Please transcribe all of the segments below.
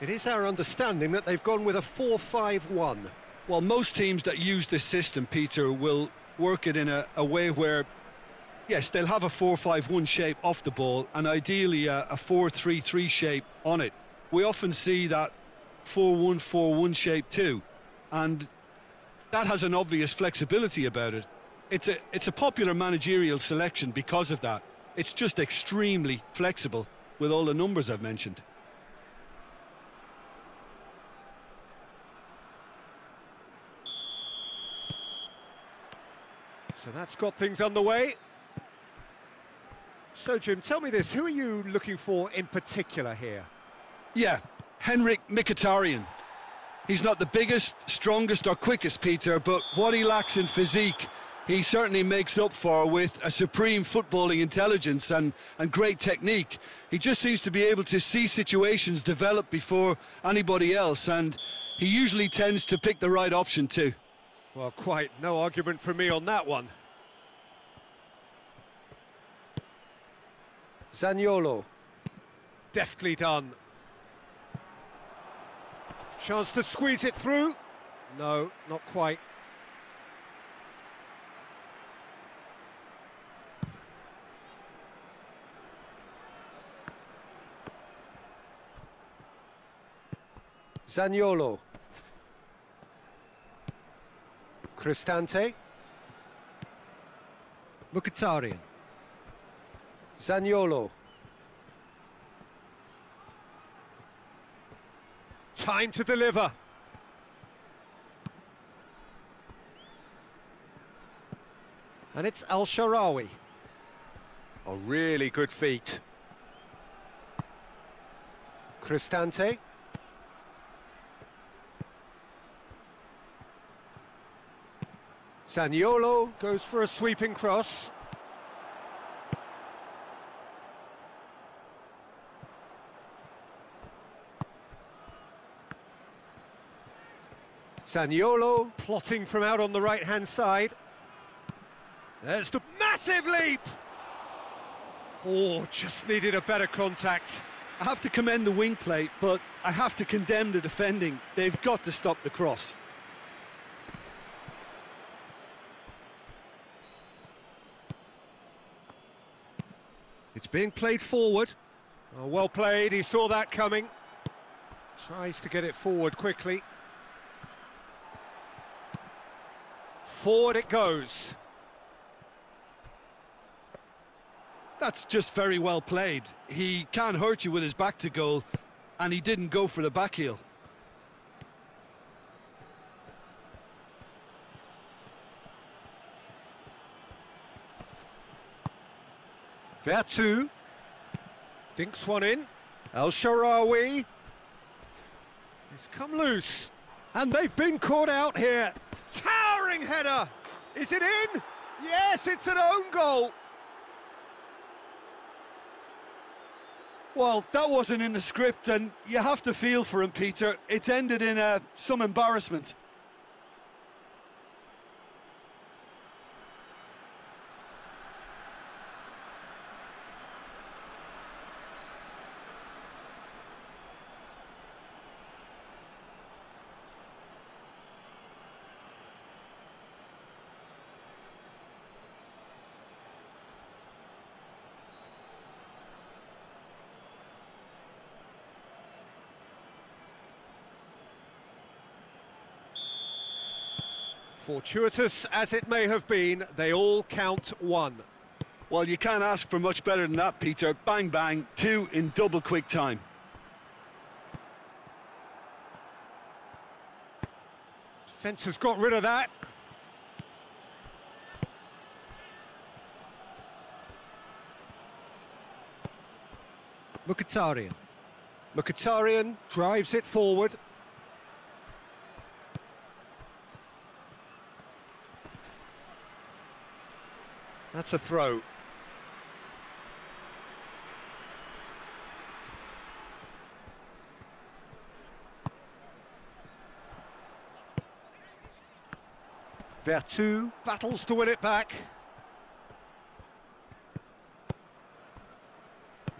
It is our understanding that they've gone with a 4-5-1. Well, most teams that use this system, Peter, will work it in a, a way where, yes, they'll have a 4-5-1 shape off the ball and ideally a, a 4-3-3 shape on it. We often see that 4-1-4-1 shape too, and that has an obvious flexibility about it. It's a, it's a popular managerial selection because of that. It's just extremely flexible with all the numbers I've mentioned. So that's got things underway. So, Jim, tell me this, who are you looking for in particular here? Yeah, Henrik Mkhitaryan. He's not the biggest, strongest or quickest, Peter, but what he lacks in physique, he certainly makes up for with a supreme footballing intelligence and, and great technique. He just seems to be able to see situations develop before anybody else, and he usually tends to pick the right option too. Well, quite no argument from me on that one. Zaniolo. Deftly done. Chance to squeeze it through. No, not quite. Zaniolo. Cristante. Mkhitaryan. Zaniolo. Time to deliver. And it's El Shaarawy. A really good feat. Cristante. Zaniolo goes for a sweeping cross. Zaniolo plotting from out on the right-hand side. There's the massive leap! Oh, just needed a better contact. I have to commend the wing plate, but I have to condemn the defending. They've got to stop the cross. It's being played forward. Oh, well played, he saw that coming. Tries to get it forward quickly. Forward it goes. That's just very well played. He can't hurt you with his back to goal, and he didn't go for the back heel. Veretout. Dinks one in. El Shaarawy. It's come loose. And they've been caught out here. Towering header. Is it in? Yes, it's an own goal. Well, that wasn't in the script, and you have to feel for him, Peter. It's ended in uh, some embarrassment. Fortuitous as it may have been, they all count one. Well, you can't ask for much better than that, Peter. Bang, bang, two in double quick time. Fence has got rid of that. Mkhitaryan. Mkhitaryan drives it forward. That's a throw. Veretout battles to win it back.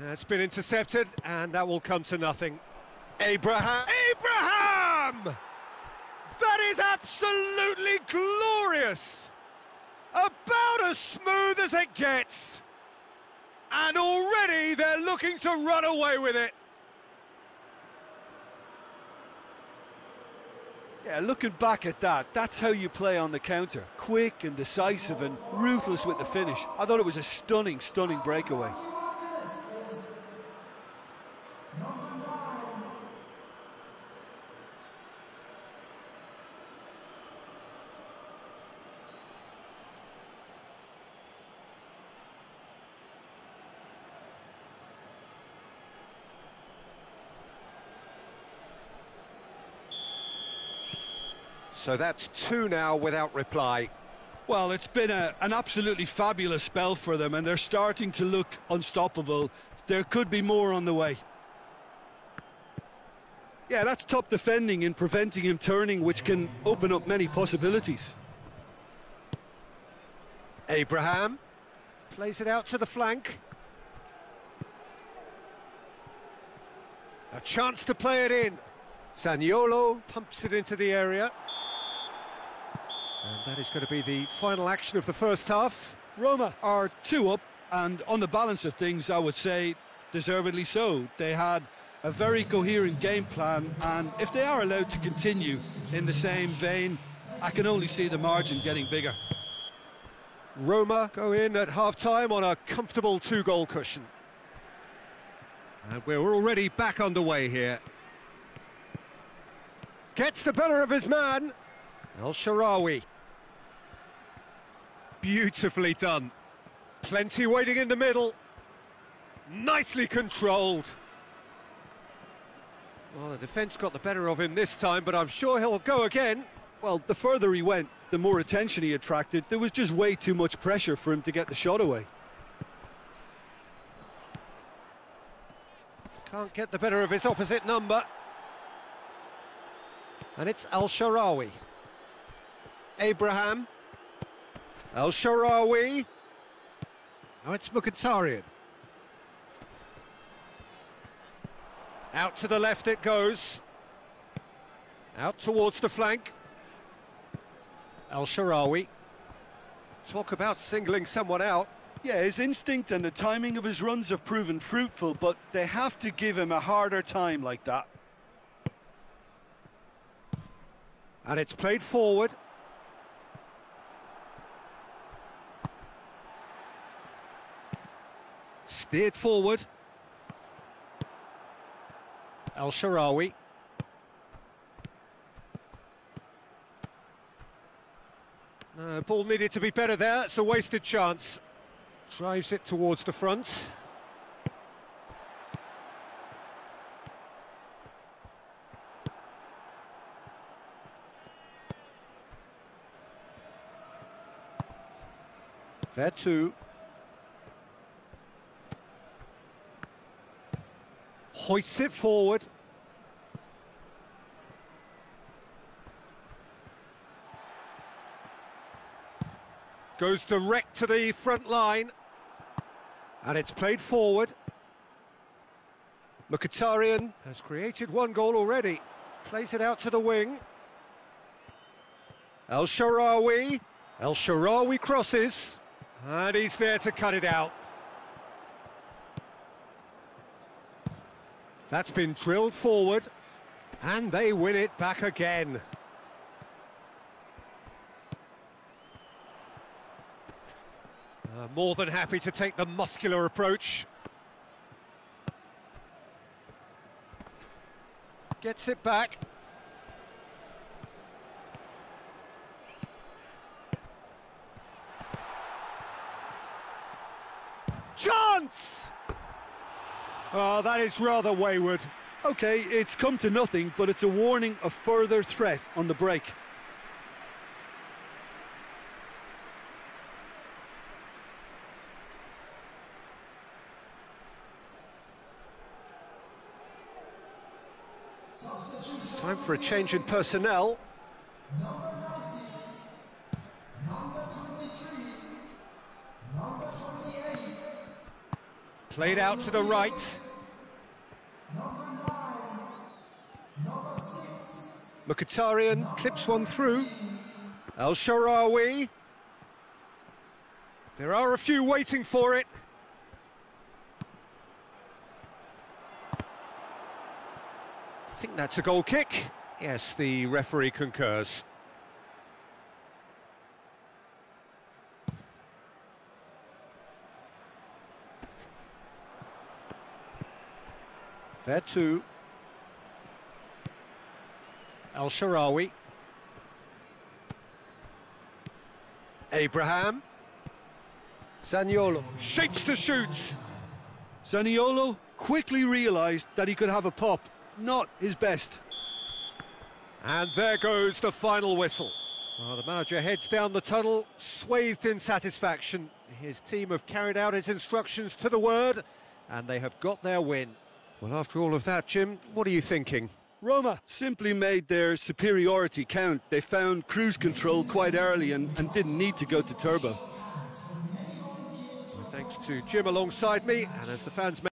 Yeah, it's been intercepted, and that will come to nothing. Abraham! Abraham! That is absolutely glorious! As smooth as it gets! And already they're looking to run away with it! Yeah, looking back at that, that's how you play on the counter. Quick and decisive and ruthless with the finish. I thought it was a stunning, stunning breakaway. So that's two now without reply. Well, it's been a, an absolutely fabulous spell for them, and they're starting to look unstoppable. There could be more on the way. Yeah, that's top defending in preventing him turning, which can open up many possibilities. Abraham plays it out to the flank. A chance to play it in. Zaniolo pumps it into the area. And that is going to be the final action of the first half. Roma are two up, and on the balance of things, I would say deservedly so. They had a very coherent game plan, and if they are allowed to continue in the same vein, I can only see the margin getting bigger. Roma go in at half-time on a comfortable two-goal cushion. And we're already back underway here. Gets the better of his man. El Shaarawy. Beautifully done. Plenty waiting in the middle. Nicely controlled. Well, the defence got the better of him this time, but I'm sure he'll go again. Well, the further he went, the more attention he attracted. There was just way too much pressure for him to get the shot away. Can't get the better of his opposite number. And it's El Shaarawy. Abraham. El Shaarawy. Now it's Mkhitaryan. Out to the left it goes. Out towards the flank. El Shaarawy. Talk about singling someone out. Yeah, his instinct and the timing of his runs have proven fruitful, but they have to give him a harder time like that. And it's played forward. Steered forward. El Shaarawy. Uh, ball needed to be better there, it's a wasted chance. Drives it towards the front. Veretout. Hoists it forward. Goes direct to the front line. And it's played forward. Mkhitaryan has created one goal already. Plays it out to the wing. El Shaarawy. El Shaarawy crosses. And he's there to cut it out. That's been drilled forward. And they win it back again. Uh, more than happy to take the muscular approach. Gets it back. Chance! Oh, that is rather wayward. Okay, it's come to nothing, but it's a warning of further threat on the break. Time for a change in personnel. Number 90, number 23, number 28, Played out to the right. Mkhitaryan clips one through. El Shaarawy. There are a few waiting for it. I think that's a goal kick. Yes, the referee concurs. Veretout. El Shaarawy. Abraham. Zaniolo shapes to shoot. Zaniolo quickly realised that he could have a pop. Not his best. And there goes the final whistle. Well, the manager heads down the tunnel, swathed in satisfaction. His team have carried out his instructions to the word, and they have got their win. Well, after all of that, Jim, what are you thinking? Roma simply made their superiority count. They found cruise control quite early and, and didn't need to go to turbo. Thanks to Jim alongside me, and as the fans